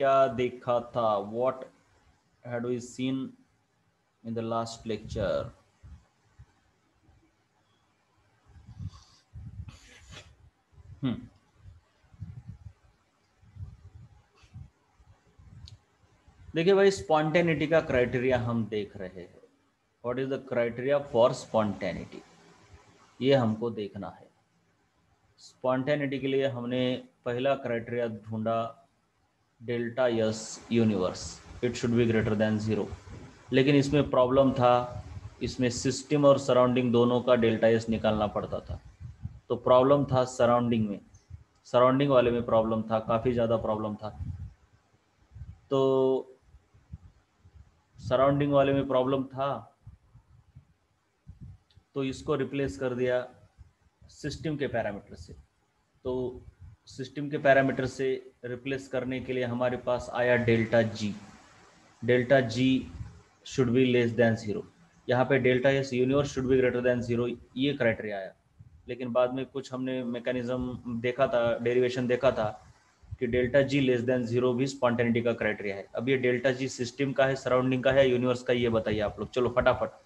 क्या देखा था? What had we seen in the last lecture hmm. देखिए भाई स्पॉन्टेनिटी का क्राइटेरिया हम देख रहे हैं। What is the criteria for spontaneity ये हमको देखना है। स्पॉन्टेनिटी के लिए हमने पहला क्राइटेरिया ढूंढा। Delta S universe it should be greater than zero लेकिन इसमें प्रॉब्लम था, इसमें सिस्टम और सराउंडिंग दोनों का डेल्टा एस निकालना पड़ता था। तो प्रॉब्लम था सराउंडिंग में। सराउंडिंग वाले में प्रॉब्लम था, काफ़ी ज़्यादा प्रॉब्लम था। तो सराउंडिंग वाले में प्रॉब्लम था तो इसको रिप्लेस कर दिया सिस्टम के पैरामीटर से। तो सिस्टम के पैरामीटर से रिप्लेस करने के लिए हमारे पास आया delta G delta G should be less than zero यहाँ पे delta S universe should be greater than zero ये क्राइटेरिया आया। लेकिन बाद में कुछ हमने मैकेनिज्म देखा था डेरिवेशन देखा था कि delta G less than zero भी स्पॉन्टेनिटी का क्राइटेरिया है। अब ये डेल्टा जी सिस्टम का है सराउंडिंग का है यूनिवर्स का, ये बताइए आप लोग। चलो फटाफट।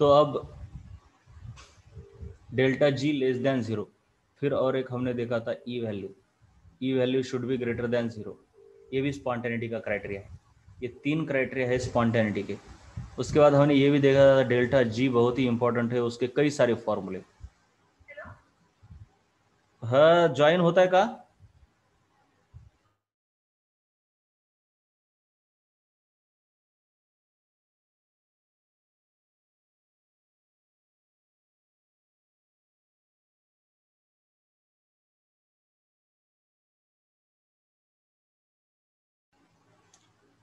तो अब delta G less than zero फिर और एक हमने देखा था E value E value should be greater than zero ये भी स्पॉन्टेनिटी का क्राइटेरिया है। ये तीन क्राइटेरिया है स्पॉन्टेनिटी के। उसके बाद हमने ये भी देखा था डेल्टा जी बहुत ही इंपॉर्टेंट है उसके कई सारे फॉर्मूले हाँ ज्वाइन होता है का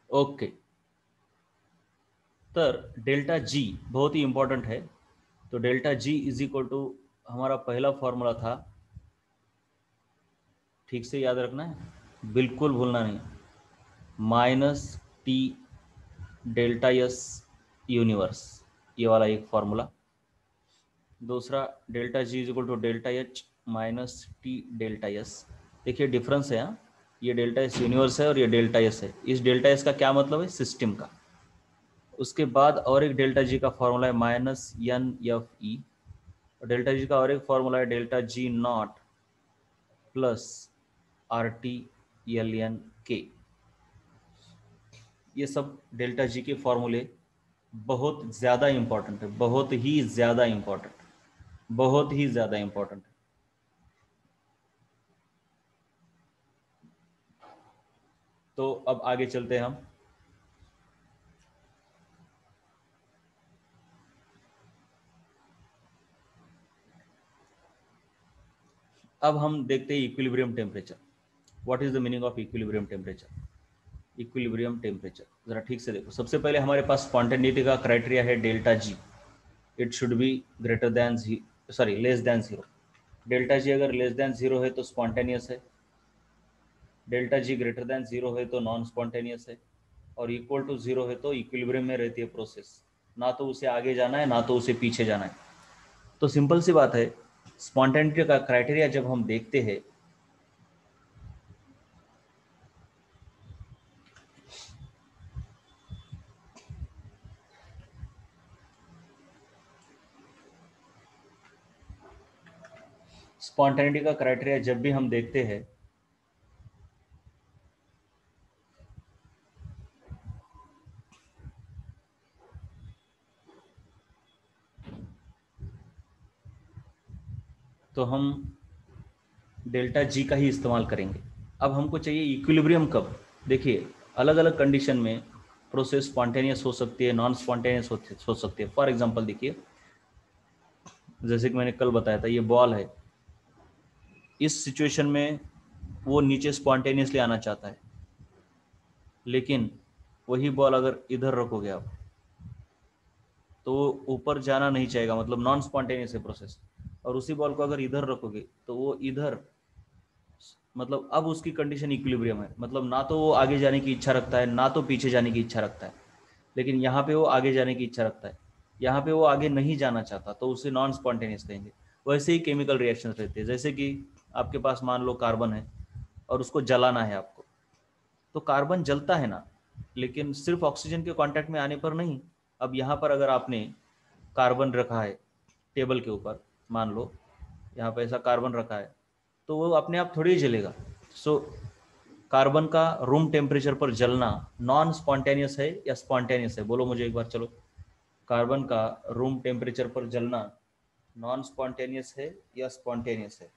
ओके। तर डेल्टा जी बहुत ही इंपॉर्टेंट है। तो delta G is equal to हमारा पहला फॉर्मूला था। ठीक से याद रखना है? बिल्कुल भूलना नहीं। Minus T delta S universe, ये वाला एक फॉर्मूला दूसरा delta G is equal to delta H minus T delta S. देखिए डिफरेंस है यहाँ ये डेल्टा एस यूनिवर्स है और ये डेल्टा एस है। इस डेल्टा एस का क्या मतलब है? सिस्टम का। उसके बाद और एक डेल्टा जी का फॉर्मूला है माइनस एन एफ़ ई। और डेल्टा जी का और एक फॉर्मूला है delta G not plus R T L N K. ये सब डेल्टा जी के फॉर्मूले बहुत ज़्यादा इंपॉर्टेंट है, बहुत ही ज़्यादा इंपॉर्टेंट बहुत ही ज़्यादा इंपॉर्टेंट है तो अब आगे चलते हैं हम। अब हम देखते हैं equilibrium temperature what is the meaning of equilibrium temperature equilibrium temperature जरा ठीक से देखो। सबसे पहले हमारे पास स्पॉन्टेनिटी का क्राइटेरिया है delta G it should be greater than sorry less than zero delta G अगर लेस देन ज़ीरो है तो स्पॉन्टेनियस है। Delta G greater than zero है तो नॉन स्पॉन्टेनियस है और इक्वल टू ज़ीरो है तो इक्विलिब्रियम में रहती है प्रोसेस ना तो उसे आगे जाना है, ना तो उसे पीछे जाना है। तो सिंपल सी बात है स्पॉन्टेनिटी का क्राइटेरिया जब हम देखते हैं स्पॉन्टेनिटी का क्राइटेरिया जब भी हम देखते हैं तो हम डेल्टा जी का ही इस्तेमाल करेंगे। अब हमको चाहिए इक्विलिब्रियम कब? देखिए अलग अलग कंडीशन में प्रोसेस स्पॉन्टेनियस हो सकती है नॉन स्पॉन्टेनियस हो सकती है। फॉर एग्जांपल देखिए, जैसे कि मैंने कल बताया था, ये बॉल है। इस सिचुएशन में वो नीचे स्पॉन्टेनियसली आना चाहता है। लेकिन वही बॉल अगर इधर रखोगे आप तो ऊपर जाना नहीं चाहेगा मतलब नॉन स्पॉन्टेनियस है प्रोसेस और उसी बॉल को अगर इधर रखोगे तो वो इधर मतलब अब उसकी कंडीशन इक्विलिब्रियम है। मतलब ना तो वो आगे जाने की इच्छा रखता है, ना तो पीछे जाने की इच्छा रखता है। लेकिन यहाँ पे वो आगे जाने की इच्छा रखता है। यहाँ पे वो आगे नहीं जाना चाहता तो उसे नॉन स्पॉन्टेनियस कहेंगे। वैसे ही केमिकल रिएक्शन रहते हैं। जैसे कि आपके पास मान लो कार्बन है, और उसको जलाना है आपको। तो कार्बन जलता है ना, लेकिन सिर्फ़ ऑक्सीजन के कांटेक्ट में आने पर नहीं। अब यहाँ पर अगर आपने कार्बन रखा है टेबल के ऊपर मान लो यहाँ पे ऐसा कार्बन रखा है तो वो अपने आप थोड़ी ही जलेगा। सो so, कार्बन का रूम टेम्परेचर पर जलना नॉन स्पॉन्टेनियस है या स्पॉन्टेनियस है? बोलो मुझे एक बार चलो। कार्बन का रूम टेम्परेचर पर जलना नॉन स्पॉन्टेनियस है या स्पॉन्टेनियस है?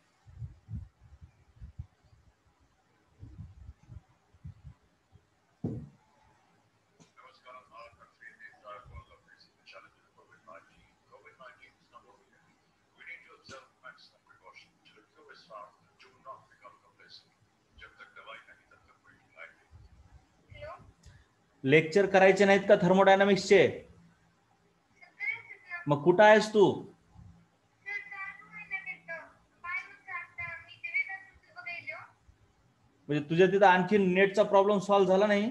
लेक्चर करायचे नाहीत का थर्मोडायनामिक्सचे मग कुठं आहेस तू? म्हणजे तुझ्या तिथं आणखी नेटचा प्रॉब्लेम सॉल्व्ह झाला नाही?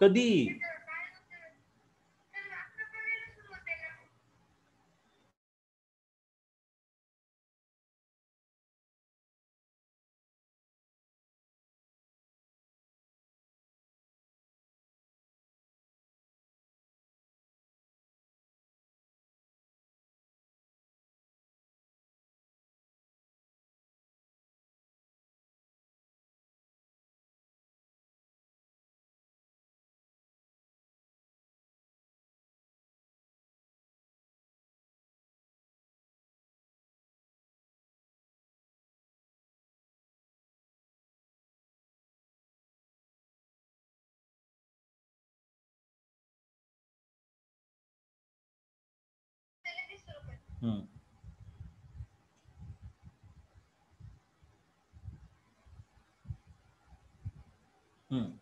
कधी? हम्म हम्म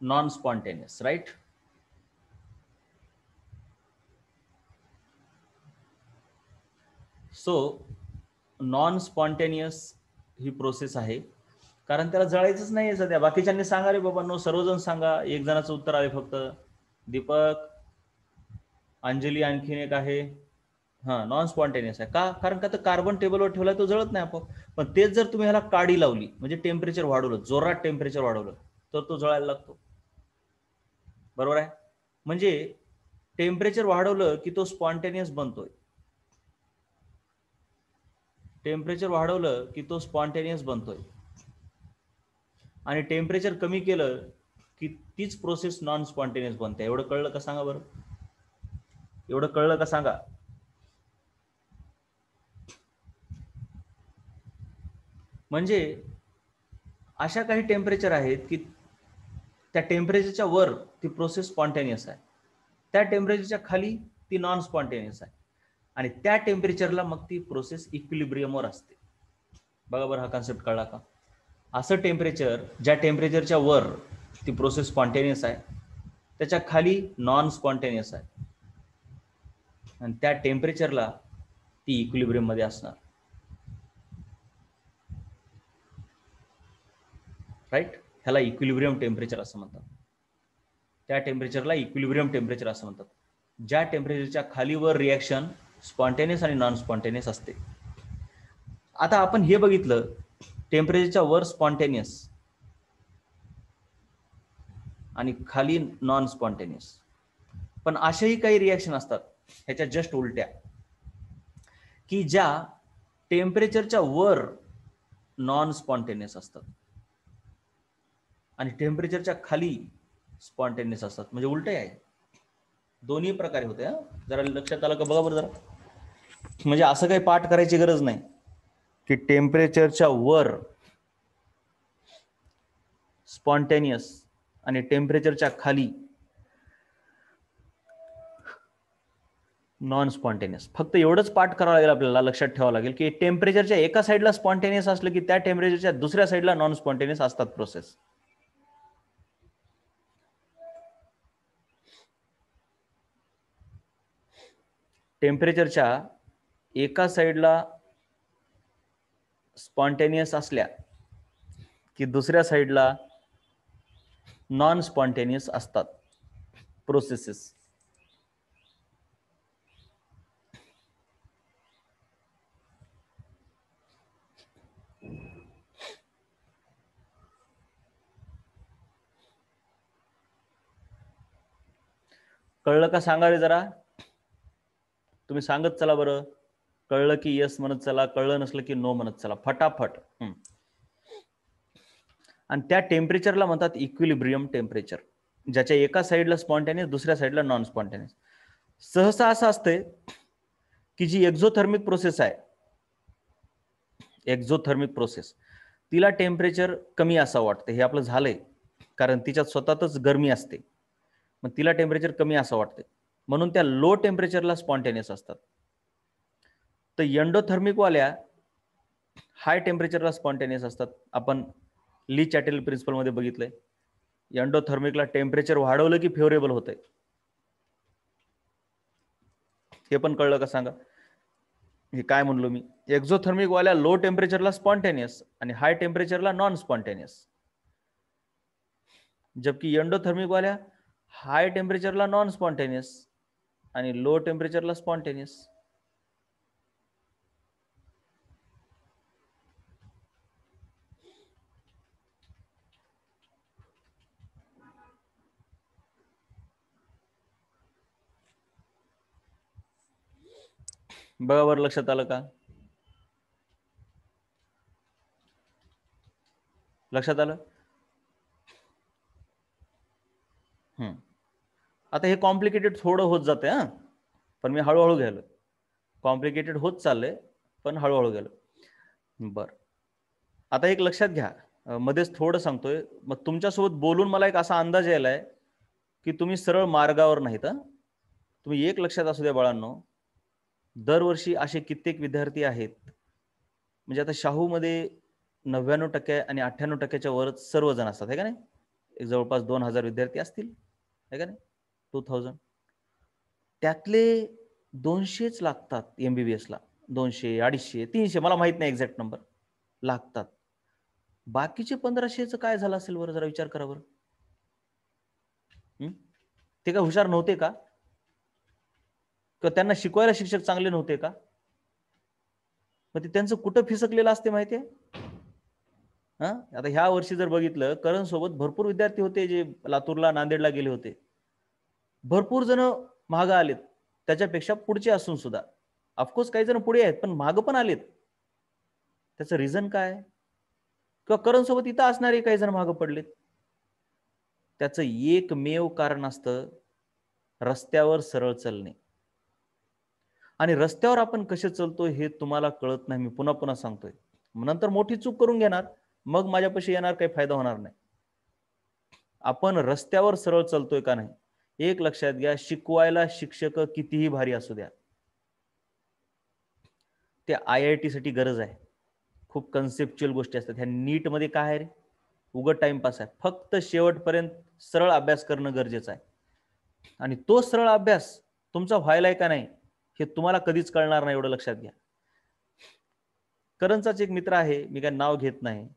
non spontaneous right so non spontaneous ही प्रोसेस आहे. कारण त्याला जळायचंच नाही सध्या. बाकीच्यांनी सांगा रे बाबा नो सर्वजण सांगा. एक जणाचं उत्तर आहे फक्त. दीपक अंजली आणखीन एक आहे. हा नॉन स्पॉन्टेनियस आहे. का? कारण का तर कार्बन टेबलवर ठेवला तो जळत नाही आपोआप. पण तेच जर तुम्ही ह्याला काडी लावली म्हणजे टेम्परेचर वाढवलं जोरात टेम्परेचर वाढवलं तर तो जळायला लागतो. बरोबर आहे? म्हणजे टेम्परेचर वाढवलं की तो स्पॉन्टेनियस बनतोय. टेम्परेचर वाढवलं की तो स्पॉन्टेनियस बनतोय. आणि टेम्परेचर कमी केलं की तीच प्रोसेस नॉन स्पॉन्टेनियस बनते. एवढं कळलं का सांगा बरं? एवढं कळलं का सांगा? म्हणजे अशा काही टेम्परेचर आहेत की त्या टेम्परेचरच्या वर ती प्रोसेस स्पॉन्टेनियस आहे. त्या टेम्परेचरच्या खाली ती नॉन स्पॉन्टेनियस आहे. आणि त्या टेम्परेचरला मग ती प्रोसेस इक्विलिब्रियमवर असते. बघा बरं हा कॉन्सेप्ट कळला का? असं टेम्परेचर ज्या टेम्परेचरच्या वर ती प्रोसेस स्पॉन्टेनियस आहे त्याच्याखाली नॉन स्पॉन्टेनियस आहे. आणि त्या टेम्परेचरला ती इक्विलिब्रियममध्ये असणार. राईट ह्याला इक्विलिब्रियम टेम्परेचर असं म्हणतात. त्या टेम्परेचरला इक्विलिब्रियम टेम्परेचर असं म्हणतात. ज्या टेम्परेचरच्या खालीवर रिॲक्शन स्पॉन्टेनियस आणि नॉन स्पॉन्टेनियस असते. आता आपण हे बघितलं टेम्परेचरच्या वर स्पॉन्टेनियस. आणि खाली नॉन स्पॉन्टेनियस पण अशाही काही रिॲक्शन असतात ह्याच्या जस्ट उलट्या. की ज्या टेम्परेचरच्या वर नॉन स्पॉन्टेनियस असतात. आणि टेम्परेचरच्या खाली स्पॉन्टेनियस असतात. म्हणजे उलट आहे. दोन्ही प्रकारे होते जरा लक्षात आलं का बघा बरं जरा. म्हणजे असं काही पाठ करायची गरज नाही. की टेम्परेचरच्या वर स्पॉन्टेनियस आणि टेम्परेचरच्या खाली नॉन स्पॉन्टेनियस फक्त एवढंच पाठ करावं लागेल आपल्याला लक्षात ठेवावं लागेल की टेम्परेचरच्या एका साईडला स्पॉन्टेनियस असलं की त्या टेम्परेचरच्या दुसऱ्या साईडला नॉन स्पॉन्टेनियस असतात प्रोसेस टेम्परेचरच्या एका साईडला स्पॉन्टेनियस असल्या की दुसऱ्या साईडला नॉन स्पॉन्टेनियस असतात प्रोसेसेस कळलं का? सांगा रे जरा. तुम्ही सांगत चला बरं. कळलं की यस म्हणत चला कळलं नसलं की नो म्हणत चला. फटाफट. आणि त्या टेम्परेचरला म्हणतात इक्विलिब्रियम टेम्परेचर ज्याच्या एका साईडला स्पॉन्टेनियस दुसऱ्या साईडला नॉन स्पॉन्टेनियस सहसा असं असतंय की जी एक्झोथर्मिक प्रोसेस आहे एक्झोथर्मिक प्रोसेस तिला टेम्परेचर कमी असं वाटतं. हे आपलं झालंय. कारण तिच्यात स्वतःच गरमी असते. मग तिला टेम्परेचर कमी असं वाटते म्हणून त्या लो टेम्परेचरला स्पॉन्टेनियस असतात. तर एंडोथर्मिकवाल्या हाय टेम्परेचरला स्पॉन्टेनियस असतात. आपण ली चॅटेल प्रिन्सिपलमध्ये बघितलंय. एंडोथर्मिकला टेम्परेचर वाढवलं की फेवरेबल होतंय. हे पण कळलं का सांगा? हे काय म्हणलो मी? एक्झोथर्मिकवाल्या लो टेम्परेचरला स्पॉन्टेनियस आणि हाय टेम्परेचरला नॉन स्पॉन्टेनियस जबकि एंडोथर्मिकवाल्या हाय टेम्परेचरला नॉन स्पॉन्टेनियस आणि लो टेम्परेचरला स्पॉन्टेनियस बरोबर लक्षात आलं का? लक्षात आलं? हम्म. आता हे कॉम्प्लिकेटेड थोडं होत जाते हा. पण मी हळूहळू घ्यायलो. कॉम्प्लिकेटेड होत चाललंय पण हळूहळू गेलो. बर. आता एक लक्षात घ्या. मध्येच थोडं सांगतोय. मग तुमच्यासोबत बोलून मला एक असा अंदाज यायलाय की तुम्ही सरळ मार्गावर नाहीत तुम्ही एक लक्षात असू द्या बाळांनो. दरवर्षी असे कित्येक विद्यार्थी आहेत. म्हणजे आता शाहूमध्ये नव्याण्णव टक्के आणि अठ्ठ्याण्णव टक्क्याच्या वरच सर्वजण असतात आहे का नाही? एक जवळपास दोन हजार विद्यार्थी असतील आहे का नाही? टू थाउजंड त्यातले दोनशेच लागतात एम बी बी ला. दोनशे अडीचशे तीनशे मला माहीत नाही एक्झॅक्ट नंबर लागतात. बाकीचे पंधराशेचं काय झालं असेल बरं? जरा विचार करा बरं. ते काय हुशार नव्हते का? किंवा त्यांना शिकवायला शिक्षक चांगले नव्हते का? मग ते त्यांचं कुठं फिसकलेलं असते माहितीये? हा? आता ह्या वर्षी जर बघितलं करण सोबत भरपूर विद्यार्थी होते जे लातूरला नांदेडला गेले होते. भरपूर जण महाग आलेत. त्याच्यापेक्षा पुढचे असून सुद्धा. ऑफकोर्स काही जण पुढे आहेत पण मागं पण आलेत. त्याचं रिझन काय? किंवा करण सोबत इथं असणारे काही जण मागं पडलेत? त्याचं एकमेव कारण असतं रस्त्यावर सरळ चलणे. आणि रस्त्यावर आपण कसे चलतो हे तुम्हाला कळत नाही. मी पुन्हा पुन्हा सांगतोय. नंतर मोठी चूक करून घेणार मग माझ्यापाशी येणार काही फायदा होणार नाही. आपण रस्त्यावर सरळ चलतोय का नाही? एक लक्षात घ्या शिकवायला शिक्षक कितीही भारी असू द्या. ते आय आय टी साठी गरज आहे. खूप कन्सेप्च्युअल गोष्टी असतात. ह्या नीटमध्ये काय आहे रे? उगत टाइमपास आहे. फक्त शेवटपर्यंत सरळ अभ्यास करणं गरजेचं आहे. आणि तो सरळ अभ्यास तुमचा व्हायला आहे का नाही? हे तुम्हाला कधीच कळणार नाही एवढं लक्षात घ्या. करणचाच एक मित्र आहे मी काय नाव घेत नाही.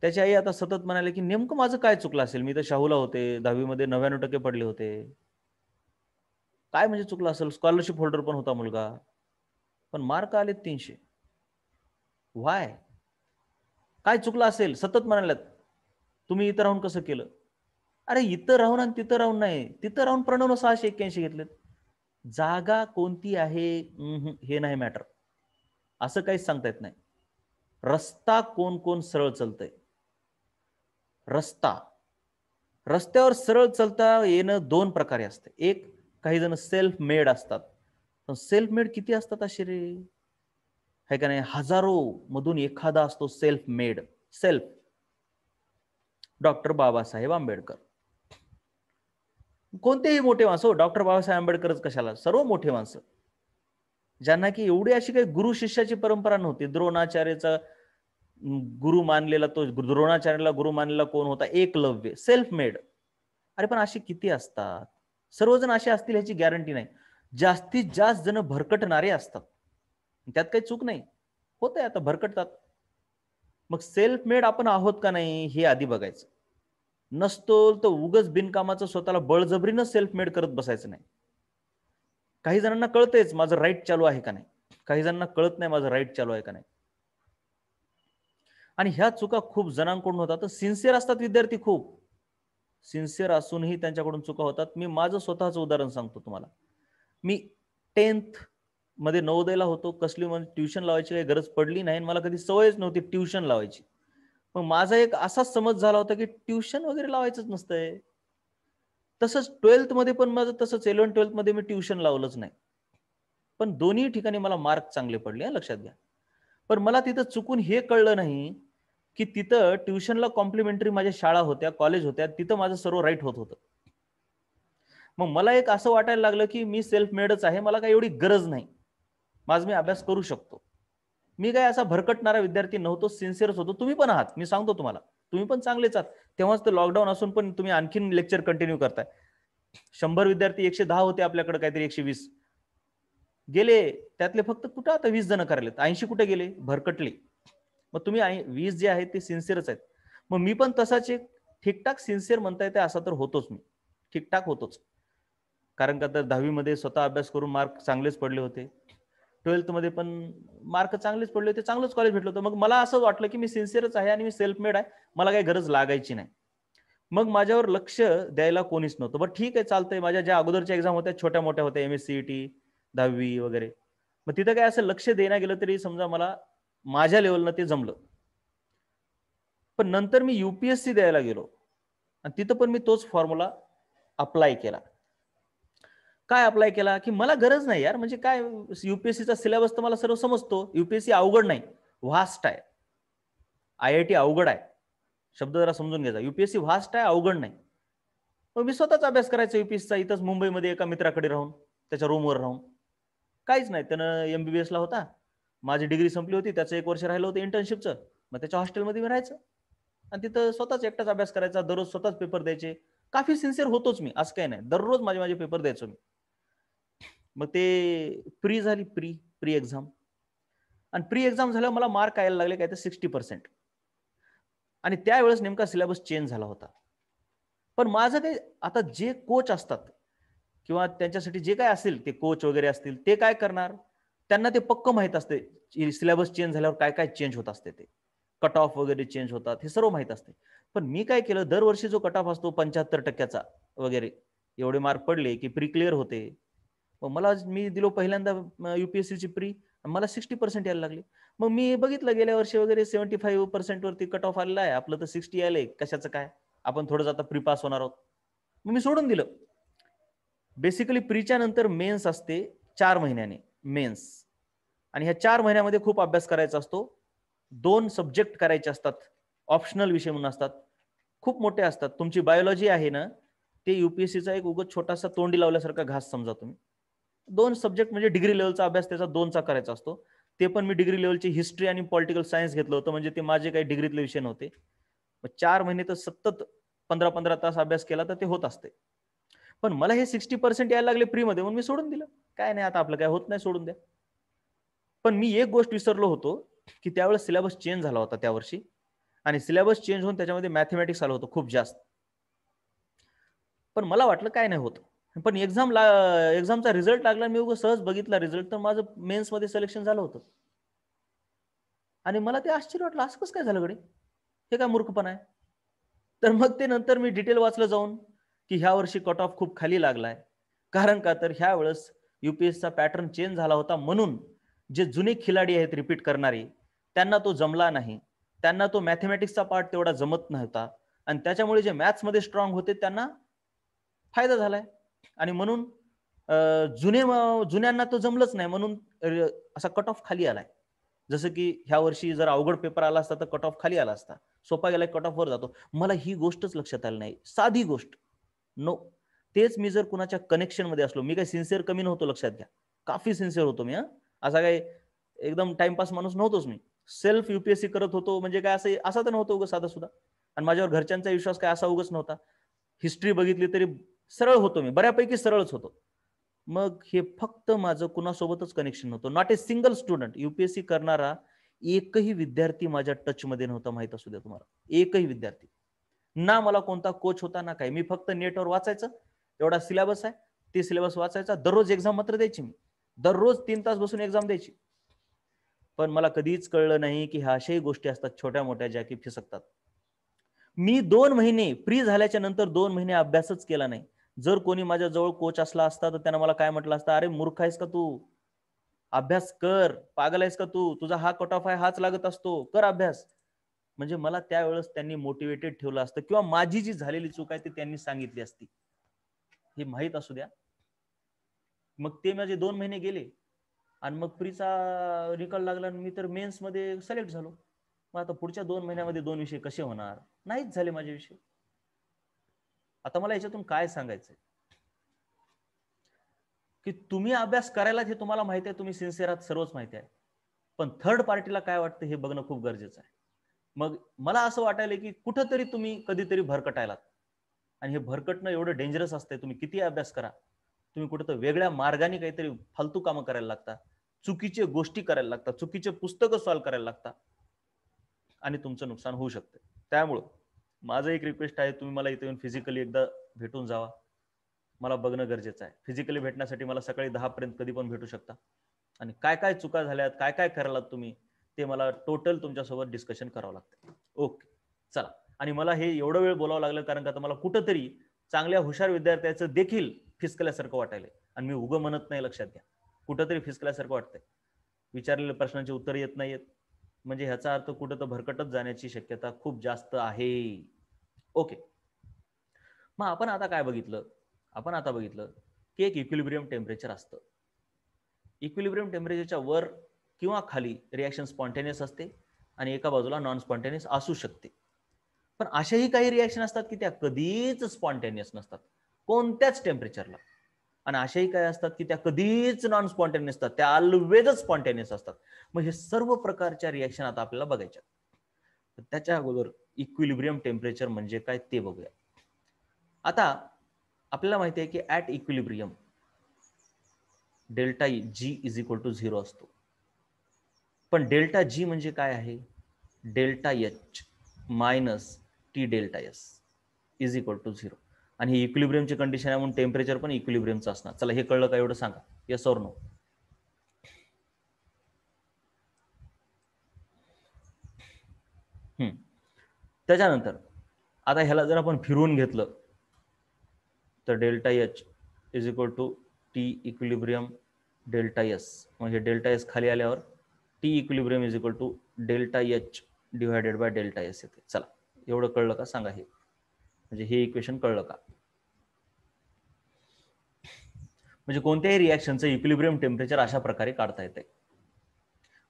त्याची आई आता सतत म्हणाले की नेमकं माझं काय चुकलं असेल? मी तर शाहूला होते दहावीमध्ये नव्याण्णव टक्के पडले होते. काय म्हणजे चुकलं असेल? स्कॉलरशिप होल्डर पण होता मुलगा. पण मार्क आले तीनशे. वाय काय चुकलं असेल? सतत म्हणाल्यात तुम्ही इथं राहून कसं केलं? अरे इथं राहून आणि तिथं राहून नाही. तिथं राहून प्रणव सहाशे एक्क्याऐंशी घेतलेत. जागा कोणती आहे? हे नाही मॅटर असं काहीच सांगता येत नाही. रस्ता कोण कोण सरळ चालतंय? रस्ता. रस्त्यावर सरळ चालता येणं दोन प्रकारे असते. एक काही जण सेल्फ मेड असतात. पण सेल्फ मेड किती असतात असे रे है का नाही? हजारो मधून एखादा असतो self made self doctor Babasaheb Ambedkar. कोणतेही मोठे माणसं हो डॉक्टर बाबासाहेब आंबेडकरच कशाला? सर्व मोठे माणसं. ज्यांना की एवढी अशी काही गुरु शिष्याची परंपरा नव्हती. द्रोणाचार्यचा गुरु मानलेला तो द्रोणाचार्याला गुरु मानलेला कोण होता? एकलव्य सेल्फ मेड अरे पण असे किती असतात? सर्वजण असे असतील ह्याची गॅरंटी नाही. जास्तीत जास्त जण भरकटणारे असतात. त्यात काही चूक नाही. होत आता भरकटतात. मग सेल्फ मेड आपण आहोत का नाही हे आधी बघायचं. नसतो तर उगच बिनकामाचं स्वतःला बळजबरीनं सेल्फ मेड करत बसायचं नाही. काही जणांना कळतेच माझं राईट चालू आहे का नाही. काही जणांना कळत नाही माझं राईट चालू आहे का नाही. आणि ह्या चुका खूप जणांकडून होतात. तर सिन्सिअर असतात विद्यार्थी खूप. सिन्सिअर असूनही त्यांच्याकडून चुका होतात. मी माझं स्वतःचं उदाहरण सांगतो तुम्हाला. मी टेन्थमध्ये नवोदयला होतो. कसली म्हणजे ट्युशन लावायची काही गरज पडली नाही मला कधी सवयच नव्हती ट्युशन लावायची. मग माझा एक असाच समज झाला होता की ट्युशन वगैरे लावायचंच नसतंय. तसंच ट्वेल्थमध्ये पण माझं तसंच इलेव्हन ट्वेल्थमध्ये मी ट्युशन लावलंच नाही. पण दोन्ही ठिकाणी मला मार्क चांगले पडले लक्षात घ्या. पण मला तिथं चुकून हे कळलं नाही की तिथं ट्युशनला कॉम्प्लिमेंटरी माझ्या शाळा होत्या कॉलेज होत्या तिथं माझं सर्व राईट होत होतं. मग मला एक असं वाटायला लागलं की मी सेल्फ मेडच आहे मला काही एवढी गरज नाही. माझ मी अभ्यास करू शकतो. मी काय असा भरकटणारा विद्यार्थी नव्हतो सिन्सिअरच होतो. तुम्ही पण आहात मी सांगतो तुम्हाला. तुम्ही पण चांगलेच आहात. तेव्हाच तर लॉकडाऊन असून पण तुम्ही आणखीन लेक्चर कंटिन्यू करताय. शंभर विद्यार्थी एकशे दहा होते आपल्याकडे काहीतरी एकशे वीस. गेले. त्यातले फक्त कुठं आता वीस जण करायलेत? ऐंशी कुठे गेले? भरकटले. मग तुम्ही वीस जे आहेत ते सिन्सिअरच आहेत. मग मी पण तसाच एक ठीकठाक सिन्सिअर म्हणता येते असा तर होतोच मी. ठीकठाक होतोच. कारण का तर दहावीमध्ये स्वतः अभ्यास करून मार्क चांगलेच पडले होते. ट्वेल्थमध्ये पण मार्क चांगलेच पडले होते चांगलंच कॉलेज भेटलं होतं. मग मला असं वाटलं की मी सिन्सिअरच आहे आणि मी सेल्फ मेड आहे. मला काही गरज लागायची नाही. मग माझ्यावर लक्ष द्यायला कोणीच नव्हतं. बरं ठीक आहे चालतंय. माझ्या ज्या अगोदरच्या एक्झाम होत्या छोट्या मोठ्या होत्या एम एस सी टी दहावी वगैरे. मग तिथं काय असं लक्ष देण्या गेलं तरी समजा मला माझ्या लेवलनं ते जमलं. पण नंतर मी युपीएससी द्यायला गेलो. आणि तिथं पण मी तोच फॉर्म्युला अप्लाय केला. काय अप्लाय केला? की मला गरज नाही यार. म्हणजे काय युपीएससीचा सिलेबस तर मला सर्व समजतो. युपीएससी अवघड नाही. व्हास्ट आहे. आय आय टी अवघड आहे. शब्द जरा समजून घ्यायचा. युपीएससी व्हास्ट आहे अवघड नाही. मग मी स्वतःच अभ्यास करायचा युपीएससीचा इथंच मुंबईमध्ये एका मित्राकडे राहून त्याच्या रूमवर राहून. काहीच नाही. त्यानं एमबीबीएस ला होता. माझी डिग्री संपली होती. त्याचं एक वर्ष राहिलं होतं इंटर्नशिपचं मग त्याच्या हॉस्टेलमध्ये मी राहायचं. आणि तिथं स्वतःच एकटाच अभ्यास करायचा. दररोज स्वतःच पेपर द्यायचे. काफी सिन्सिअर होतोच मी. असं काही नाही. दररोज माझे माझे पेपर द्यायचो मी. मग ते प्री झाली प्री प्री एक्झाम आणि प्री एक्झाम झाल्यावर मला मार्क यायला लागले काय तर सिक्स्टी पर्सेंट आणि त्यावेळेस नेमका सिलेबस चेंज झाला होता. पण माझं काही आता जे कोच असतात किंवा त्यांच्यासाठी जे काय असेल ते कोच वगैरे असतील ते काय करणार? त्यांना ते पक्क माहीत असते सिलेबस चेंज झाल्यावर काय काय चेंज होत असते ते. कट ऑफ वगैरे चेंज होतात हे सर्व माहीत असते. पण मी काय केलं दरवर्षी जो कट ऑफ असतो पंच्याहत्तर टक्क्याचा वगैरे एवढे मार्क पडले की प्री क्लिअर होते. मला मी दिलो पहिल्यांदा युपीएससीची प्री मला सिक्स्टी पर्सेंट यायला लागले. मग मी बघितलं गेल्या वर्षी वगैरे सेव्हन्टी फाईव्ह पर्सेंट वरती कट ऑफ आलेला आहे. आपलं तर सिक्स्टी आलंय कशाचं काय? आपण थोडंच आता प्री पास होणार आहोत. मग मी सोडून दिलं. बेसिकली प्रीच्या नंतर मेन्स असते चार महिन्याने. मेन्स आणि ह्या चार महिन्यामध्ये खूप अभ्यास करायचा असतो. दोन सब्जेक्ट करायचे असतात. ऑप्शनल विषय म्हणून असतात. खूप मोठे असतात. तुमची बायोलॉजी आहे ना ते युपीएससीचा एक उगत छोटासा तोंडी लावल्यासारखा घास समजा तुम्ही. दोन सब्जेक्ट म्हणजे डिग्री लेवलचा अभ्यास त्याचा दोनचा करायचा असतो. ते पण मी डिग्री लेवलची हिस्ट्री आणि पॉलिटिकल सायन्स घेतलं होतं. म्हणजे ते माझे काही डिग्रीतले विषय नव्हते. चार महिने तर सतत पंधरा पंधरा तास अभ्यास केला तर ते होत असते. पण मला हे सिक्स्टी पर्सेंट यायला लागले फ्रीमध्ये म्हणून मी सोडून दिलं. काय नाही आता आपलं काय होत नाही सोडून द्या. पण मी एक गोष्ट विसरलो होतो की त्यावेळेस सिलेबस चेंज झाला होता त्या वर्षी. आणि सिलेबस चेंज होऊन त्याच्यामध्ये मॅथमॅटिक्स आलं होतं खूप जास्त. पण मला वाटलं काय नाही होत. पण एक्झाम ला एक्झामचा रिझल्ट लागला मी सहज बघितला रिझल्ट तर माझं मेन्समध्ये सिलेक्शन झालं होतं. आणि मला ते आश्चर्य वाटलं असं कसं काय झालं गडे? हे काय मूर्खपण आहे? तर मग ते नंतर मी डिटेल वाचलं जाऊन की ह्या वर्षी कट ऑफ खूप खाली लागलाय. कारण का? तर ह्या वेळेस युपीएसचा पॅटर्न चेंज झाला होता म्हणून जे जुने खिलाडी आहेत रिपीट करणारे त्यांना तो जमला नाही. त्यांना तो मॅथमॅटिक्सचा पार्ट तेवढा जमत नव्हता. आणि त्याच्यामुळे जे मॅथ्समध्ये स्ट्रॉंग होते त्यांना फायदा झालाय. आणि म्हणून जुने जुन्यांना तो जमलंच नाही. म्हणून असा कट ऑफ खाली आलाय. जसं की ह्या वर्षी जर अवघड पेपर आला असता तर कट ऑफ खाली आला असता. सोपा गेला कट ऑफ वर जातो. मला ही गोष्टच लक्षात आली नाही. साधी गोष्ट. नो तेच मी जर कुणाच्या कनेक्शनमध्ये असलो मी काही सिन्सिअर कमी नव्हतो लक्षात घ्या. काफी सिन्सिअर होतो मी हा. असा काही एकदम टाइमपास माणूस नव्हतोच मी. सेल्फ युपीएससी करत होतो म्हणजे काय असं असा तर नव्हतं उगं साधा सुद्धा आणि माझ्यावर घरच्यांचा विश्वास काय असा उगच नव्हता. हिस्ट्री बघितली तरी सरळ होतो मी बऱ्यापैकी सरळच होतो. मग हे फक्त माझं कुणासोबतच कनेक्शन होतं not a single student UPSC करणारा एकही विद्यार्थी माझ्या टचमध्ये नव्हता माहीत असू द्या तुम्हाला. एकही विद्यार्थी. ना मला कोणता कोच होता ना काय. मी फक्त नेटवर वाचायचं. एवढा सिलेबस आहे. ते सिलेबस वाचायचा. दररोज एक्झाम मात्र द्यायची मी. दररोज तीन तास बसून एक्झाम द्यायची. पण मला कधीच कळलं नाही की ह्या अशाही गोष्टी असतात छोट्या मोठ्या ज्या की फिसकतात. मी दोन महिने फ्री झाल्याच्यानंतर दोन महिने अभ्यासच केला नाही. जर कोणी माझ्या जवळ कोच असला असता तर त्यानं मला काय म्हटलं असतं? अरे मूर्ख आहेस का तू? अभ्यास कर. पागल आहेस का तू? तुझा हा कट ऑफ आहे हाच लागत असतो. कर अभ्यास. म्हणजे मला त्यावेळेस त्यांनी मोटिवेटेड ठेवलं असतं. किंवा माझी जी झालेली चूक आहे ती त्यांनी सांगितली असती. हे माहीत असू द्या. मग ते माझे दोन महिने गेले. आणि मग प्रीचा निकाल लागला आणि मी तर मेन्समध्ये सिलेक्ट झालो. मग आता पुढच्या दोन महिन्यामध्ये दोन विषय कसे होणार? नाहीच झाले माझे विषय. आता मला याच्यातून काय सांगायचंय? की तुम्ही अभ्यास करायला हे तुम्हाला माहिती आहे तुम्ही सिन्सिअर आहात सर्वच माहिती आहे. पण थर्ड पार्टीला काय वाटतं हे बघणं खूप गरजेचं आहे. मग मला असं वाटायला की कुठंतरी तुम्ही कधीतरी भरकटायलात. आणि हे भरकटणं एवढं डेंजरस असतंय तुम्ही किती अभ्यास करा. तुम्ही कुठं तर वेगळ्या मार्गाने काहीतरी फालतू कामं करायला लागता. चुकीचे गोष्टी करायला लागतात चुकीचे पुस्तकं सॉल्व्ह करायला लागतात आणि तुमचं नुकसान होऊ शकतं त्यामुळं माझं एक रिक्वेस्ट आहे तुम्ही मला इथे येऊन फिजिकली एकदा भेटून जावा. मला बघणं गरजेचं आहे. फिजिकली भेटण्यासाठी मला सकाळी दहा पर्यंत कधी पण भेटू शकता. आणि काय काय चुका झाल्यात काय काय करायला तुम्ही ते मला टोटल तुमच्यासोबत डिस्कशन करावं लागतं. ओके चला. आणि मला हे एवढं वेळ बोलावं लागलं कारण का मला कुठंतरी चांगल्या हुशार विद्यार्थ्याचं देखील फिसकल्यासारखं वाटायला आणि मी उगं म्हणत नाही लक्षात घ्या. कुठंतरी फिसकल्यासारखं वाटतंय. विचारलेल्या प्रश्नांची उत्तर येत नाहीत म्हणजे ह्याचा अर्थ कुठं तर भरकटच जाण्याची शक्यता खूप जास्त आहे. ओके मग आपण आता काय बघितलं? आपण आता बघितलं की एक इक्विलिब्रियम टेम्परेचर असतं. इक्विलिब्रियम टेम्परेचरच्या वर किंवा खाली रिॲक्शन स्पॉन्टेनियस असते आणि एका बाजूला नॉन स्पॉन्टेनियस असू शकते. पण अशाही काही रिॲक्शन असतात की त्या कधीच स्पॉन्टेनियस नसतात. कोणत्याच टेम्परेचरला आणि अशाही काय असतात की त्या कधीच नॉन स्पॉन्टेनियस असतात त्या ऑलवेजच स्पॉन्टेनियस असतात. मग हे सर्व प्रकारच्या रिॲक्शन आता आपल्याला बघायच्या त्याच्या अगोदर इक्विलिब्रियम टेम्परेचर म्हणजे काय ते बघूया. आता आपल्याला माहिती आहे की at equilibrium delta G is equal to zero असतो. पण डेल्टा जी म्हणजे काय आहे? Delta H minus T delta S is equal to zero आणि ही इक्विलिब्रियमची कंडिशन आहे म्हणून टेम्परेचर पण इक्विलिब्रियमचं असणार. चला हे कळलं का एवढं सांगा. येस और नो त्याच्यानंतर आता ह्याला जर आपण फिरवून घेतलं तर delta H is equal to T equilibrium delta S म्हणजे डेल्टा एस खाली आल्यावर T equilibrium is equal to delta H divided by delta S येते. चला एवढं कळलं का? सांगा हे. म्हणजे हे इक्वेशन कळलं का? म्हणजे कोणत्याही रिॲक्शनचं इक्विलिब्रियम टेम्परेचर अशा प्रकारे काढता येते.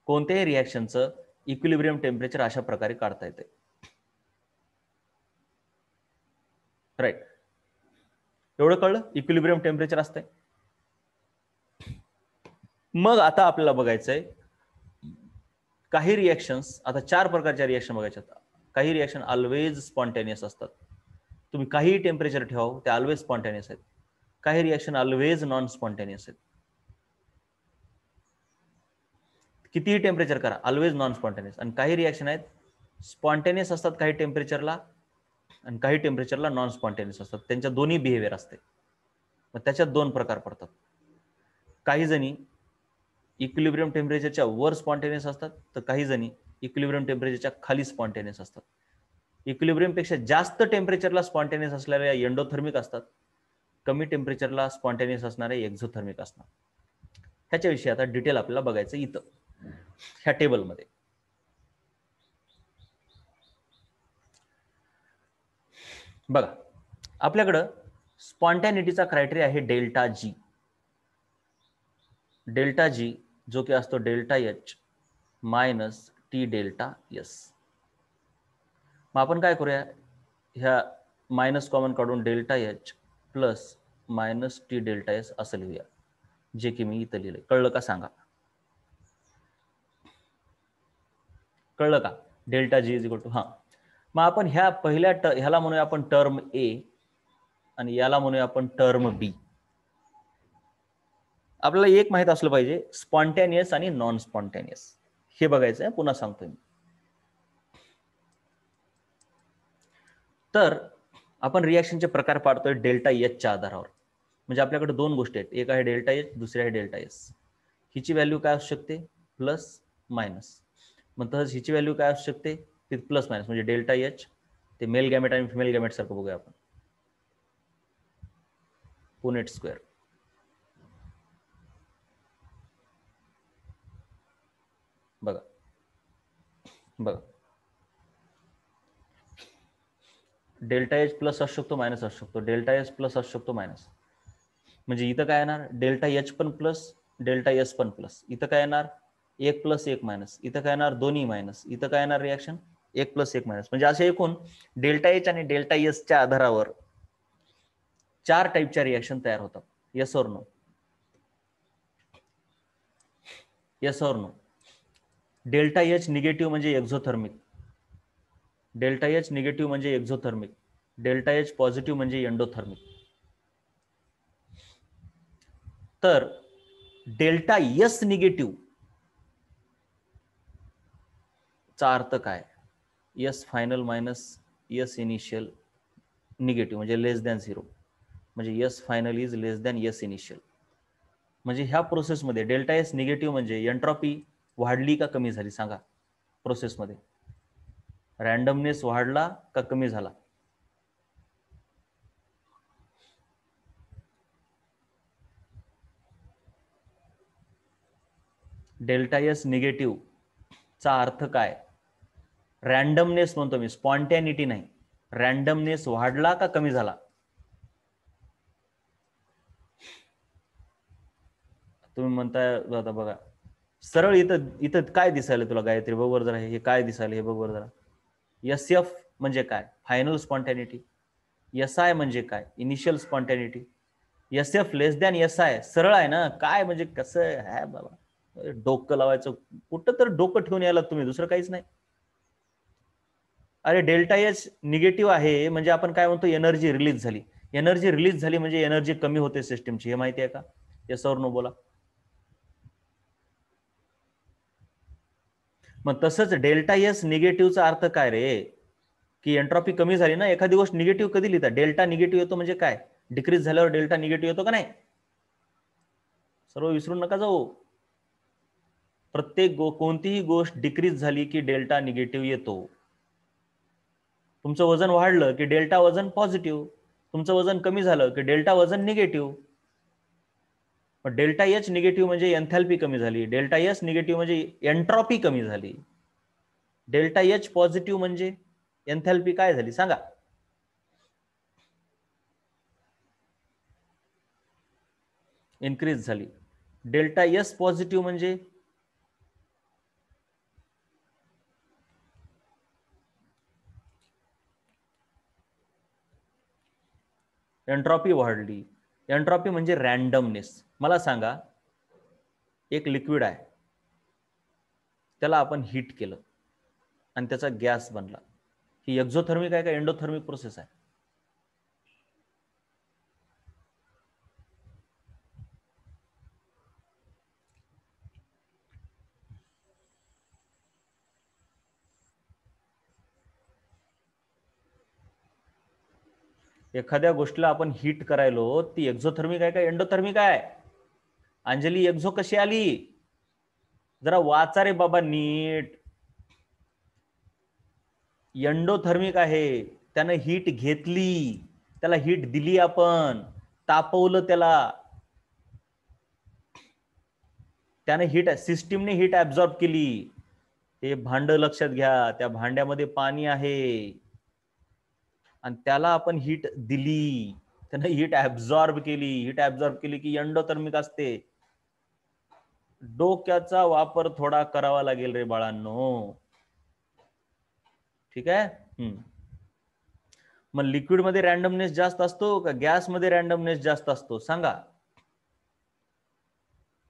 कोणत्याही रिॲक्शनचं इक्विलिब्रियम टेम्परेचर अशा प्रकारे काढता येते. राईट एवढं कळलं? इक्विलिब्रियम टेम्परेचर असतंय. मग आता आपल्याला बघायचंय काही रिॲक्शन्स आता चार प्रकारच्या रिॲक्शन बघायच्या काही रिॲक्शन ऑलवेज स्पॉन्टेनियस असतात. तुम्ही काहीही टेम्परेचर ठेवा ते ऑलवेज स्पॉन्टेनियस आहेत. काही रिॲक्शन ऑलवेज नॉन स्पॉन्टेनियस आहेत. कितीही टेम्परेचर करा ऑलवेज नॉन स्पॉन्टेनियस आणि काही रिॲक्शन आहेत स्पॉन्टेनियस असतात काही टेम्परेचरला आणि काही टेम्परेचरला नॉन स्पॉन्टेनियस असतात. त्यांच्या दोन्ही बिहेवियर असते. मग त्याच्यात दोन प्रकार पडतात. काही जणी इक्विलिब्रियम टेम्परेचरच्या वर स्पॉन्टेनियस असतात तर काही जणी इक्विलिब्रियम टेम्परेचरच्या खाली स्पॉन्टेनियस असतात. इक्विलिब्रियमपेक्षा जास्त टेम्परेचरला स्पॉन्टेनियस असलेल्या एंडोथर्मिक असतात. कमी टेम्परेचरला स्पॉन्टेनियस असणारे एक्झोथर्मिक असणार ह्याच्याविषयी आता डिटेल आपल्याला बघायचं इथं ह्या टेबलमध्ये बघा आपल्याकडं स्पॉन्टॅनिटीचा क्रायटेरिया आहे डेल्टा जी डेल्टा जी जो की असतो delta H minus T delta S मग आपण काय करूया? ह्या मायनस कॉमन काढून delta H plus minus T delta S असं लिहूया. जे की मी इथं लिहिलंय. कळलं का सांगा? कळलं का? Delta G is equal to हां. मग आपण ह्या पहिल्या ट ह्याला म्हणूया आपण टर्म ए आणि याला म्हणूया आपण टर्म बी आपल्याला एक माहीत असलं पाहिजे स्पॉन्टॅनियस आणि नॉन स्पॉन्टॅनियस हे बघायचं आहे पुन्हा सांगतोय मी. तर आपण रिॲक्शनचे प्रकार पाडतोय डेल्टा एचच्या आधारावर. म्हणजे आपल्याकडे दोन गोष्टी आहेत. एक आहे डेल्टा एच दुसरी आहे डेल्टा एस हिची व्हॅल्यू काय असू शकते? प्लस मायनस मग तसंच हिची व्हॅल्यू काय असू शकते? ती प्लस मायनस म्हणजे डेल्टा एच ते मेल गॅमेट आणि फिमेल गॅमेट सारखं बघूया आपण. पुनेट स्क्वेअर बघा. बघा. डेल्टा एच प्लस असू शकतो मायनस असू शकतो. डेल्टा एस प्लस असू शकतो मायनस. म्हणजे इथं काय येणार? डेल्टा एच पण प्लस डेल्टा एस पण प्लस. इथं काय येणार? एक प्लस एक मायनस. इथं काय येणार? दोन्ही मायनस. इथं काय येणार रिॲक्शन एक प्लस एक मायनस. म्हणजे असे एकूण डेल्टा एच आणि डेल्टा एसच्या आधारावर चार टाईपच्या रिॲक्शन तयार होतात. येस और नो येस और नो डेल्टा एच निगेटिव्ह म्हणजे एक्झोथर्मिक डेल्टा एच निगेटिव्ह म्हणजे एक्झोथर्मिक डेल्टा एच पॉझिटिव्ह म्हणजे एंडोथर्मिक. तर डेल्टा एस निगेटिव्ह चा अर्थ काय? S final minus S initial negative म्हणजे लेस दॅन झिरो. म्हणजे S final is less than S initial. म्हणजे ह्या प्रोसेसमध्ये डेल्टा एस निगेटिव्ह म्हणजे एंट्रॉपी वाढली का कमी झाली? सांगा प्रोसेसमध्ये रॅन्डमनेस वाढला का कमी झाला? डेल्टा एस निगेटिव्ह चा अर्थ काय? रॅन्डमनेस म्हणतो मी स्पॉन्टॅनिटी नाही. रॅन्डमनेस वाढला का कमी झाला? तुम्ही म्हणताय आता बघा. सरळ इथं इथं काय दिसायला तुला गायत्री? बरोबर जरा हे काय दिसायला हे बरोबर जरा. एस एफ म्हणजे काय? फायनल स्पॉन्टॅनिटी एस आय म्हणजे काय? Initial spontaneity S F less than S I सरळ आहे ना? काय म्हणजे कसं आहे? बाबा. डोकं लावायचं. कुठं तर डोकं ठेवून यायला तुम्ही दुसरं काहीच नाही. अरे डेल्टा एच निगेटिव्ह आहे म्हणजे आपण काय म्हणतो एनर्जी रिलीज झाली. एनर्जी रिलीज झाली म्हणजे एनर्जी कमी होते सिस्टीमची हे माहिती आहे का? याच्यावर नो बोला. मग तसंच डेल्टा एस निगेटिव्हचा अर्थ काय रे? की एंट्रॉपी कमी झाली ना एखादी गोष्ट निगेटिव्ह कधी लिहिता डेल्टा निगेटिव्ह येतो म्हणजे काय? डिक्रीज झाल्यावर डेल्टा निगेटिव्ह येतो का नाही? सर्व विसरून नका जाऊ. प्रत्येक गो कोणतीही गोष्ट डिक्रीज झाली की डेल्टा निगेटिव्ह येतो. तुमचं वजन वाढलं की डेल्टा वजन पॉझिटिव्ह तुमचं वजन कमी झालं की डेल्टा वजन निगेटिव्ह डेल्टा एच निगेटिव्ह म्हणजे एन्थॅल्पी कमी झाली. डेल्टा एच निगेटिव्ह म्हणजे एंट्रॉपी कमी झाली. डेल्टा एच पॉझिटिव्ह म्हणजे एन्थॅल्पी काय झाली? सांगा. इन्क्रीज झाली. डेल्टा एस पॉझिटिव्ह म्हणजे एंट्रॉपी वाढली. एंट्रॉपी म्हणजे रॅन्डमनेस मला सांगा एक लिक्विड आहे. त्याला आपण हीट केलं. आणि त्याचा गॅस बनला. ही एक्झोथर्मिक आहे का एंडोथर्मिक प्रोसेस आहे? एखाद्या गोष्टीला आपण हीट करायलो ती एक्झोथर्मिक आहे का एंडोथर्मिक आहे? अंजली एक्झो कशी आली? जरा वाचा रे बाबा नीट. एंडोथर्मिक आहे. त्यानं हीट घेतली. त्याला हीट दिली आपण. तापवलं त्याला. त्याने हीट सिस्टीमने हीट ऍब्झॉर्ब केली. हे भांड लक्षात घ्या. त्या भांड्यामध्ये पाणी आहे. आणि त्याला आपण हीट दिली. त्याने हीट ऍब्झॉर्ब केली. हीट ऍब्झॉर्ब केली की एंडोथर्मिक असते. डोक्याचा वापर थोडा करावा लागेल रे बाळांनो. ठीक आहे? हम्म. मग लिक्विडमध्ये रॅन्डमनेस जास्त असतो का गॅसमध्ये रॅन्डमनेस जास्त असतो? सांगा.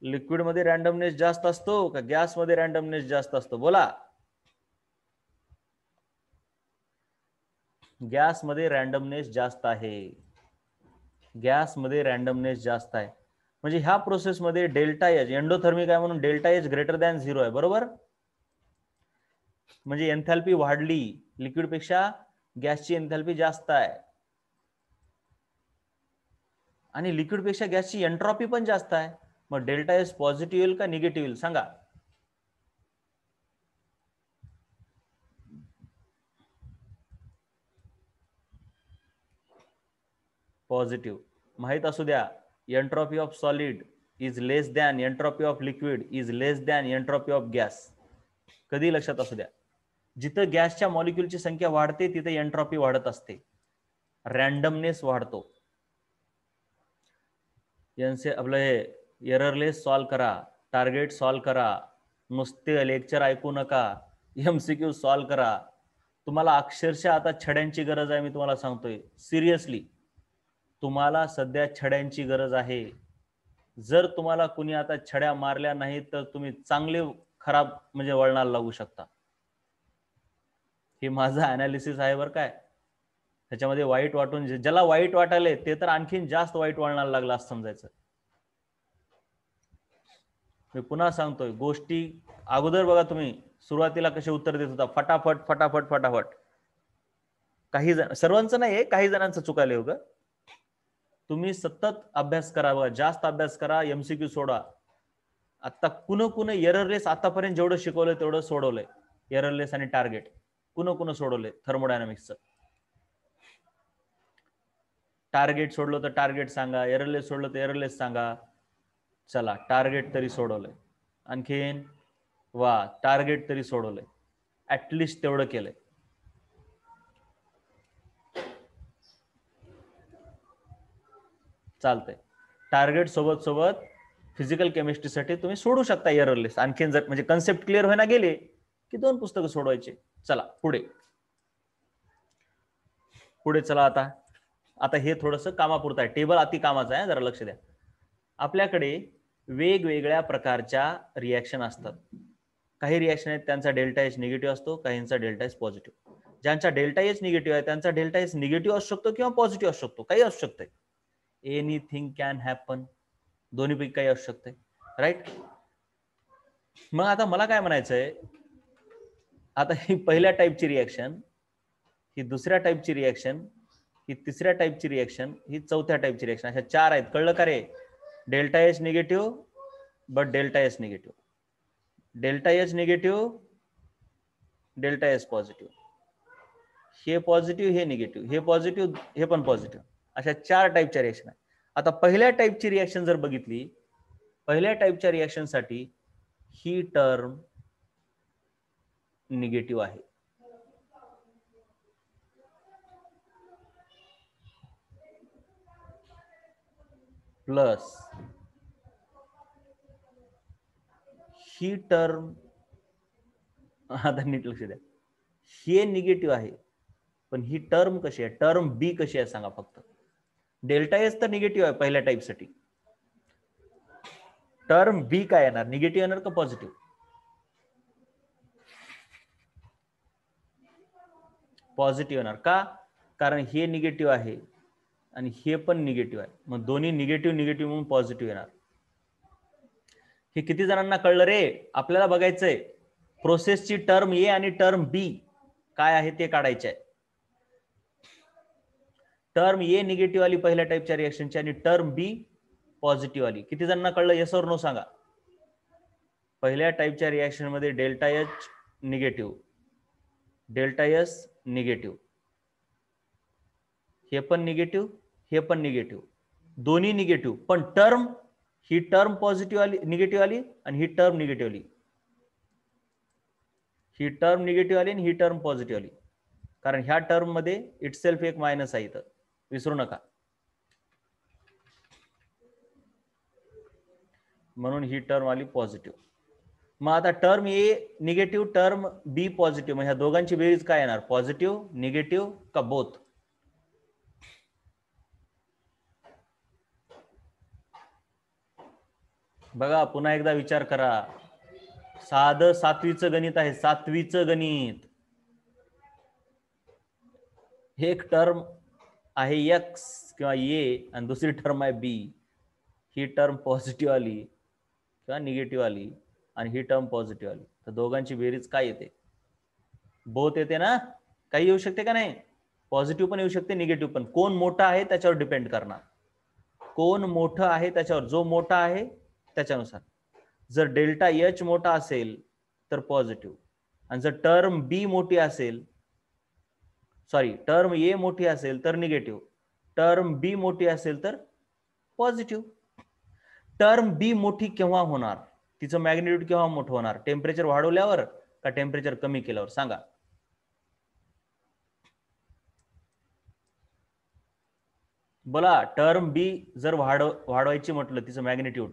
लिक्विडमध्ये रॅन्डमनेस जास्त असतो का गॅसमध्ये रॅन्डमनेस जास्त असतो? बोला. गॅसमध्ये रॅन्डमनेस जास्त आहे. गॅसमध्ये रॅन्डमनेस जास्त आहे. म्हणजे ह्या प्रोसेसमध्ये डेल्टा एच एंडोथर्मिक आहे म्हणून delta H greater than zero आहे बरोबर? म्हणजे एन्थॅल्पी वाढली लिक्विडपेक्षा गॅसची एन्थॅल्पी जास्त आहे. आणि लिक्विडपेक्षा गॅसची एन्ट्रॉपी पण जास्त आहे. मग डेल्टा एस पॉझिटिव्ह येईल का निगेटिव्ह येईल? सांगा. पॉझिटिव्ह. माहीत असू द्या entropy of solid is less than entropy of liquid is less than entropy of gas. कधी लक्षात असू द्या? जिथं गॅसच्या मॉलिक्युलची संख्या वाढते तिथे एन्ट्रॉपी वाढत असते. रॅन्डमनेस वाढतो. यांचे आपलं हे एररलेस सॉल्व करा टार्गेट सॉल्व करा नुसते लेक्चर ऐकू नका एमसीक्यू सॉल्व करा. तुम्हाला अक्षरशः आता छड्यांची गरज आहे मी तुम्हाला सांगतोय. सिरियसली. तुम्हाला सध्या छड्यांची गरज आहे. जर तुम्हाला कुणी आता छड्या मारल्या नाहीत तर तुम्ही चांगले खराब म्हणजे वळणाला लागू शकता. हे माझं अनालिसिस आहे बरं काय. त्याच्यामध्ये वाईट वाटून ज्याला वाईट वाटायले ते तर आणखीन जास्त वाईट वळणाला लागला असं समजायचं. मी पुन्हा सांगतोय गोष्टी अगोदर बघा तुम्ही सुरुवातीला कसे उत्तर देत होता फटाफट फटाफट फटाफट. काही जण सर्वांचं नाही काही जणांचं चुकायला हो तुम्ही सतत अभ्यास करा जास्त अभ्यास करा एमसीक्यू सोडा. आता कुण कुण एररलेस आतापर्यंत जेवढं शिकवलंय तेवढं सोडवलंय. एररलेस आणि टार्गेट कुण कुण सोडवलंय थर्मोडायनामिक्सचं टार्गेट सोडलं तर टार्गेट सांगा एररलेस सोडलं तर एररलेस सांगा. चला टार्गेट तरी सोडवलंय. आणखीन वा टार्गेट तरी सोडवलंय. ऍटलिस्ट तेवढं केलंय. चालतंय. टार्गेट सोबत सोबत फिजिकल केमिस्ट्रीसाठी तुम्ही सोडू शकता एररलेस आणखीन जर म्हणजे कन्सेप्ट क्लिअर व्हायला गेले की दोन पुस्तकं सोडवायचे. चला पुढे. पुढे चला आता. आता हे थोडस कामापुरतं आहे. टेबल अति कामाचं आहे जरा लक्ष द्या. आपल्याकडे वेगवेगळ्या प्रकारच्या रिॲक्शन असतात. काही रिॲक्शन आहेत त्यांचा डेल्टा एच निगेटिव्ह असतो काहींचा डेल्टा एच पॉझिटिव्ह ज्यांचा डेल्टा एच निगेटिव्ह आहे त्यांचा डेल्टा एच निगेटिव्ह असू शकतो किंवा पॉझिटिव्ह असू शकतो काही असू शकतंय. एनिथिंग कॅन हॅपन दोन्हीपैकी काही असू शकते. राईट मग आता मला काय म्हणायचंय? आता ही पहिल्या टाईपची रिॲक्शन ही दुसऱ्या टाईपची रिॲक्शन ही तिसऱ्या टाईपची रिॲक्शन ही चौथ्या टाईपची रिॲक्शन अशा चार आहेत. कळलं का रे? Delta H negative but delta H negative. Delta H negative delta H positive. हे पॉझिटिव्ह हे निगेटिव्ह. हे पॉझिटिव्ह हे पण पॉझिटिव्ह. अशा चार टाईपच्या रिॲक्शन आहेत. आता पहिल्या टाईपची रिॲक्शन जर बघितली पहिल्या टाईपच्या रिॲक्शनसाठी ही टर्म निगेटिव्ह आहे. प्लस ही टर्म आता नीट लक्ष द्या. हे निगेटिव्ह आहे पण ही टर्म कशी आहे? टर्म बी कशी आहे सांगा फक्त. डेल्टा एस तर निगेटिव्ह आहे पहिल्या टाईपसाठी टर्म बी काय येणार? निगेटिव्ह येणार का पॉझिटिव्ह पॉझिटिव्ह येणार. का? कारण हे निगेटिव्ह आहे आणि हे पण निगेटिव्ह आहे. मग दोन्ही निगेटिव्ह निगेटिव्ह म्हणून पॉझिटिव्ह येणार. हे किती जणांना कळलं रे? आपल्याला बघायचंय. प्रोसेसची टर्म ए आणि टर्म बी काय आहे ते काढायचे आहे टर्म ए निगेटिव्ह आली पहिल्या टाईपच्या रिएक्शनची आणि टर्म बी पॉझिटिव्ह आली. किती जणांना कळलं? येस और नो सांगा. पहिल्या टाईपच्या रिॲक्शनमध्ये delta H negative delta S negative हे पण निगेटिव्ह हे पण निगेटिव्ह दोन्ही निगेटिव्ह पण टर्म ही टर्म पॉझिटिव्ह आली निगेटिव्ह आली आणि ही टर्म निगेटिव्ह आली. ही टर्म निगेटिव्ह आली आणि ही टर्म पॉझिटिव्ह आली. कारण ह्या टर्ममध्ये इटसेल्फ एक मायनस आहे इथं. विसरू नका. म्हणून ही टर्म आली पॉझिटिव्ह मग आता term A negative term B positive मग ह्या दोघांची बेरीज काय येणार? पॉझिटिव्ह निगेटिव्ह का बोथ बघा पुन्हा एकदा विचार करा. साधं सातवीचं गणित आहे. सातवीचं गणित. एक टर्म आहे एक्स किंवा ए आणि दुसरी टर्म आहे बी ही टर्म पॉझिटिव्ह आली किंवा निगेटिव्ह आली आणि ही टर्म पॉझिटिव्ह आली. तर दोघांची बेरीज काय येते? बोथ येते ना? काही येऊ शकते का नाही? पॉझिटिव्ह पण येऊ शकते निगेटिव्ह पण. कोण मोठा आहे त्याच्यावर डिपेंड करणार. कोण मोठं आहे त्याच्यावर? जो मोठा आहे त्याच्यानुसार. जर डेल्टा एच मोठा असेल तर पॉझिटिव्ह आणि जर टर्म बी मोठी असेल सॉरी टर्म ए मोठी असेल तर निगेटिव्ह टर्म बी मोठी असेल तर पॉझिटिव्ह टर्म बी मोठी केव्हा होणार? तिचं मॅग्निट्यूड केव्हा मोठं होणार? टेम्परेचर वाढवल्यावर का टेम्परेचर कमी केल्यावर? सांगा. बोला टर्म बी जर वाढव वाढवायची म्हटलं तिचं मॅग्नेट्यूड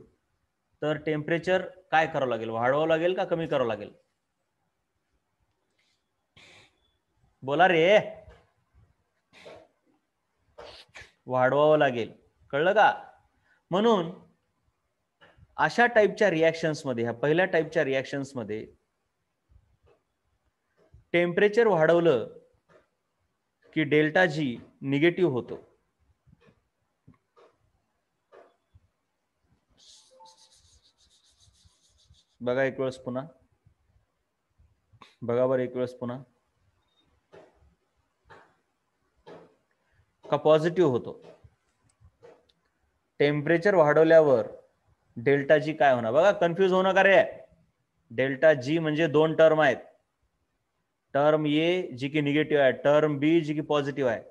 तर टेम्परेचर काय करावं लागेल? वाढवावं लागेल का कमी करावं लागेल? बोला रे. वाढवावं लागेल. कळलं का? म्हणून अशा टाईपच्या रिॲक्शन्समध्ये ह्या पहिल्या टाईपच्या रिॲक्शन्समध्ये टेम्परेचर वाढवलं की डेल्टा जी निगेटिव्ह होतो. बघा एक वेळेस पुन्हा. बघा बरं एक वेळेस पुन्हा. का पॉझिटिव्ह होतो? टेम्परेचर वाढवल्यावर डेल्टा जी काय होणार? बघा कन्फ्युज होणं नका रे डेल्टा जी म्हणजे दोन टर्म आहेत. टर्म ए जी की निगेटिव्ह आहे. टर्म बी जी की पॉझिटिव्ह आहे.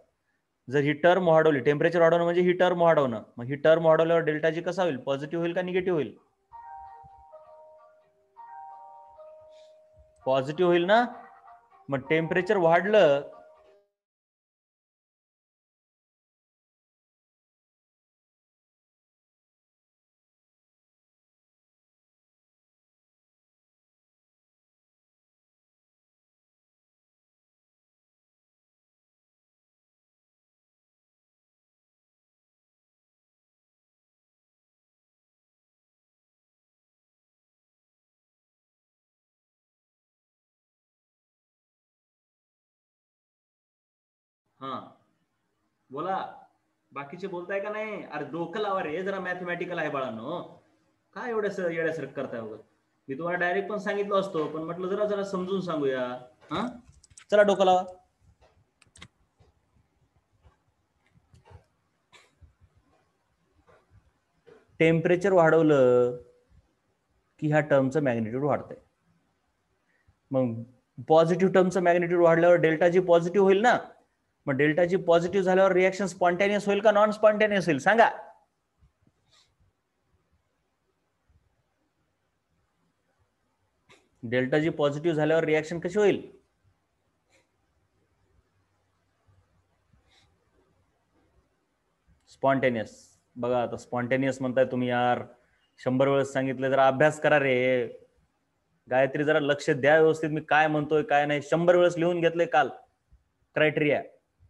जर ही टर्म वाढवली टेम्परेचर वाढवणं म्हणजे ही टर्म वाढवणं. मग ही टर्म वाढवल्यावर डेल्टा जी कसा होईल? पॉझिटिव्ह होईल का निगेटिव्ह होईल? पॉझिटिव्ह होईल ना? मग टेम्परेचर वाढलं हा. बोला बाकीचे बोलताय का नाही? अरे डोकं लावा रे जरा मॅथमॅटिकल आहे बाळांनो. काय एवढं येड्यासारखं करताय वगैरे मी तुम्हाला डायरेक्ट पण सांगितलं असतो पण म्हटलं जरा जरा समजून सांगूया. हा? चला डोकं लावा. टेम्परेचर वाढवलं की ह्या टर्मचं मॅग्नेट्यूड वाढतंय. मग पॉझिटिव्ह टर्मचं मॅग्नेट्यूड वाढल्यावर डेल्टा जी पॉझिटिव्ह होईल ना? मग डेल्टा जी पॉझिटिव्ह झाल्यावर रिॲक्शन स्पॉन्टेनियस होईल का नॉन स्पॉन्टेनियस होईल? सांगा. डेल्टा जी पॉझिटिव्ह झाल्यावर रिॲक्शन कशी होईल? स्पॉन्टेनियस बघा आता स्पॉन्टेनियस म्हणताय तुम्ही यार. शंभर वेळेस सांगितलं जरा अभ्यास करा रे. गायत्री जरा लक्ष द्या व्यवस्थित. मी काय म्हणतोय काय नाही. शंभर वेळेस लिहून घेतले काल. Criteria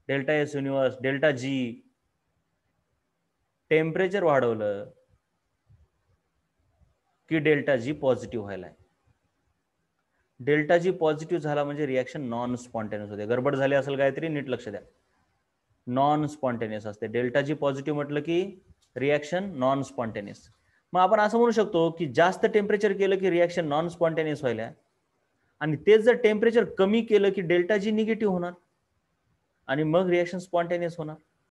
delta S universe delta G. Temperature वाढवलं की डेल्टा जी पॉझिटिव्ह व्हायला डेल्टा जी पॉझिटिव्ह झाला म्हणजे रिॲक्शन नॉन स्पॉन्टेनियस होते. गडबड झाली असेल काहीतरी नीट लक्ष द्या. नॉन स्पॉन्टेनियस असते. डेल्टा जी पॉझिटिव्ह म्हटलं की रिॲक्शन नॉन स्पॉन्टेनियस मग आपण असं म्हणू शकतो की जास्त टेम्परेचर केलं की रिॲक्शन नॉन स्पॉन्टेनियस व्हायला आणि तेच जर टेम्परेचर कमी केलं की डेल्टा जी निगेटिव्ह होणार आणि मग रिॲक्शन स्पॉन्टेनियस होणार.